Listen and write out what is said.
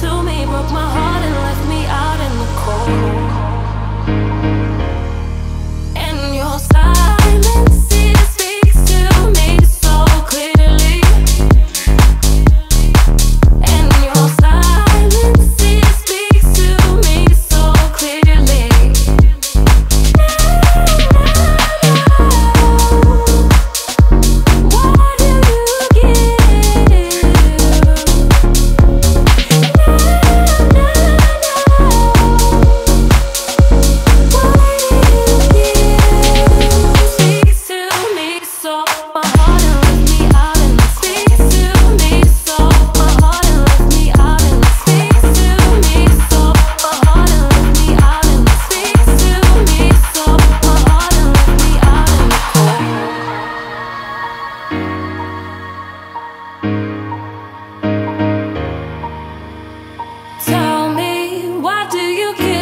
to me broke my heart and left me out in the cold. why do you care?